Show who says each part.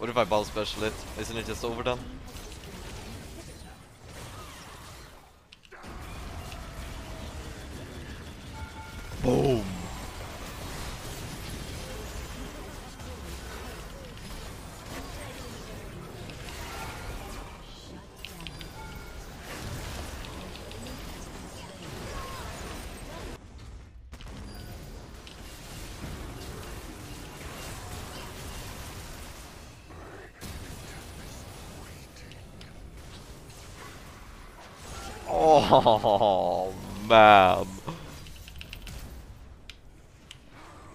Speaker 1: What if I ball special it? Isn't it just overdone? Boom! Oh man.